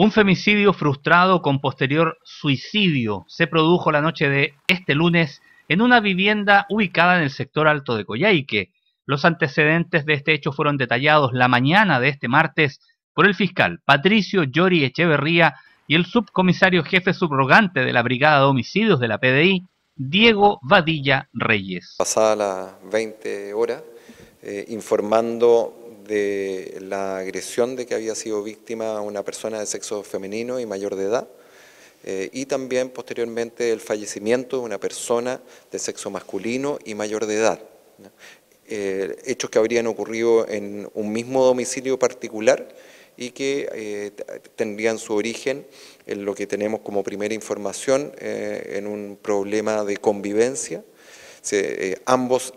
Un femicidio frustrado con posterior suicidio se produjo la noche de este lunes en una vivienda ubicada en el sector alto de Coyhaique. Los antecedentes de este hecho fueron detallados la mañana de este martes por el fiscal Patricio Llori Echeverría y el subcomisario jefe subrogante de la Brigada de Homicidios de la PDI, Diego Vadilla Reyes. Pasada las 20 horas, eh, informando de la agresión de que había sido víctima una persona de sexo femenino y mayor de edad, eh, y también posteriormente el fallecimiento de una persona de sexo masculino y mayor de edad. Eh, hechos que habrían ocurrido en un mismo domicilio particular y que eh, tendrían su origen en lo que tenemos como primera información, en un problema de convivencia. ambos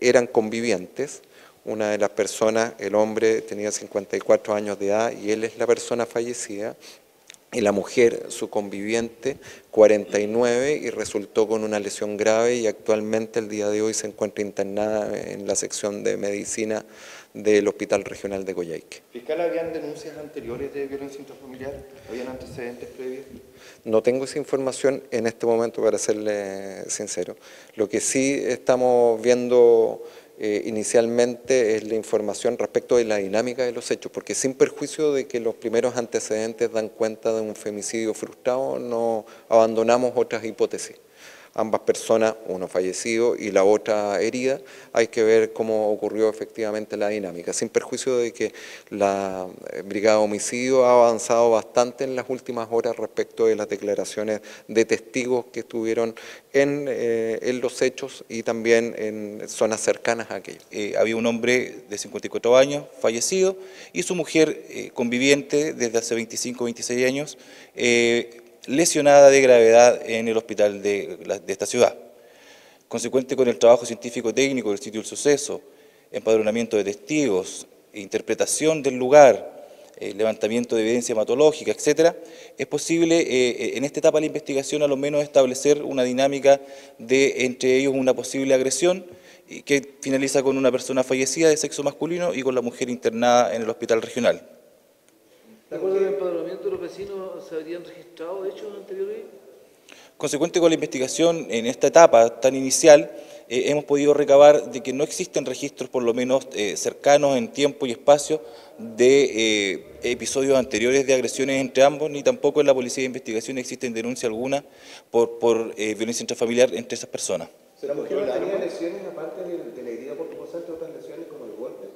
eran convivientes, una de las personas, el hombre tenía 54 años de edad y él es la persona fallecida, y la mujer, su conviviente, 49 y resultó con una lesión grave y actualmente el día de hoy se encuentra internada en la sección de medicina del Hospital Regional de Coyhaique. ¿Fiscal, habían denuncias anteriores de violencia intrafamiliar? ¿Habían antecedentes previos? No tengo esa información en este momento, para serle sincero. Lo que sí estamos viendo eh, inicialmente es la información respecto de la dinámica de los hechos, porque sin perjuicio de que los primeros antecedentes dan cuenta de un femicidio frustrado, no abandonamos otras hipótesis ambas personas, uno fallecido y la otra herida, hay que ver cómo ocurrió efectivamente la dinámica, sin perjuicio de que la eh, Brigada de Homicidio ha avanzado bastante en las últimas horas respecto de las declaraciones de testigos que estuvieron en, eh, los hechos y también en zonas cercanas a aquellos. Eh, había un hombre de 54 años fallecido y su mujer conviviente desde hace 25 26 años lesionada de gravedad en el hospital de, esta ciudad. Consecuente con el trabajo científico técnico del sitio del suceso, empadronamiento de testigos, interpretación del lugar, eh, levantamiento de evidencia hematológica, etcétera, es posible eh, en esta etapa de la investigación a lo menos establecer una dinámica de entre ellos una posible agresión que finaliza con una persona fallecida de sexo masculino y con la mujer internada en el hospital regional. ¿De acuerdo al empadronamiento de los vecinos se habrían registrado hechos anteriores? Consecuente con la investigación en esta etapa tan inicial, eh, hemos podido recabar de que no existen registros, por lo menos eh, cercanos en tiempo y espacio, de eh, episodios anteriores de agresiones entre ambos, ni tampoco en la Policía de Investigación existe denuncia alguna por, por violencia intrafamiliar entre esas personas. ¿La mujer tenía lesiones aparte de, de la herida por otras lesiones como el golpe?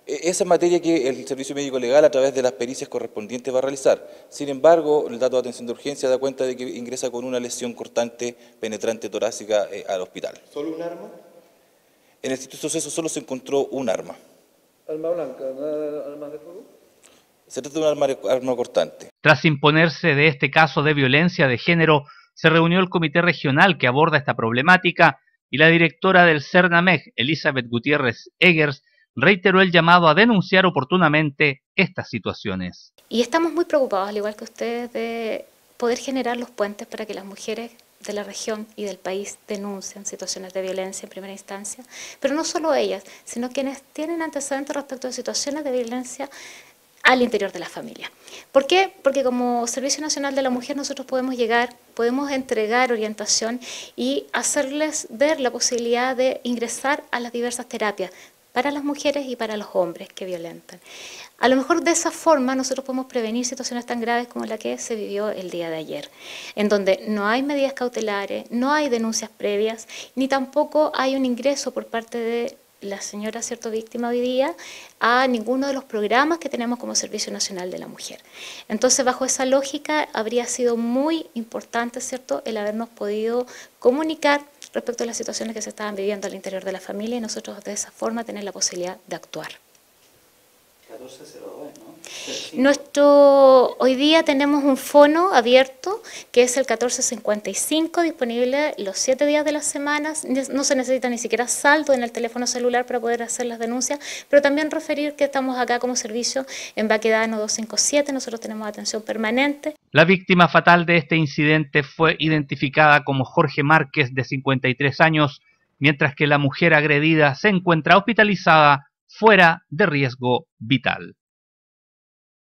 E-, esa es materia que el Servicio Médico Legal a través de las pericias correspondientes va a realizar. Sin embargo, el dato de atención de urgencia da cuenta de que ingresa con una lesión cortante penetrante torácica eh, al hospital. ¿Solo un arma? En el sitio de suceso solo se encontró un arma. ¿Arma blanca? ¿No arma de fuego? Se trata de un arma, arma cortante. Tras imponerse de este caso de violencia de género, se reunió el comité regional que aborda esta problemática y la directora del CERNAMEG, Elizabeth Gutiérrez Eggers, reiteró el llamado a denunciar oportunamente estas situaciones. Y estamos muy preocupados, al igual que ustedes, de poder generar los puentes para que las mujeres de la región y del país denuncien situaciones de violencia en primera instancia, pero no solo ellas, sino quienes tienen antecedentes respecto a situaciones de violencia al interior de la familia. ¿Por qué? Porque como Servicio Nacional de la Mujer nosotros podemos llegar, podemos entregar orientación y hacerles ver la posibilidad de ingresar a las diversas terapias, para las mujeres y para los hombres que violentan. A lo mejor de esa forma nosotros podemos prevenir situaciones tan graves como la que se vivió el día de ayer, en donde no hay medidas cautelares, no hay denuncias previas, ni tampoco hay un ingreso por parte de la señora cierto víctima hoy día a ninguno de los programas que tenemos como Servicio Nacional de la Mujer. Entonces, bajo esa lógica, habría sido muy importante, ¿cierto?, el habernos podido comunicar respecto a las situaciones que se estaban viviendo al interior de la familia y nosotros de esa forma tener la posibilidad de actuar. Nuestro, hoy día tenemos un fono abierto que es el 1455, disponible los siete días de las semanas. No se necesita ni siquiera saldo en el teléfono celular para poder hacer las denuncias, pero también referir que estamos acá como servicio en Baquedano 257, nosotros tenemos atención permanente. La víctima fatal de este incidente fue identificada como Jorge Márquez, de 53 años, mientras que la mujer agredida se encuentra hospitalizada fuera de riesgo vital.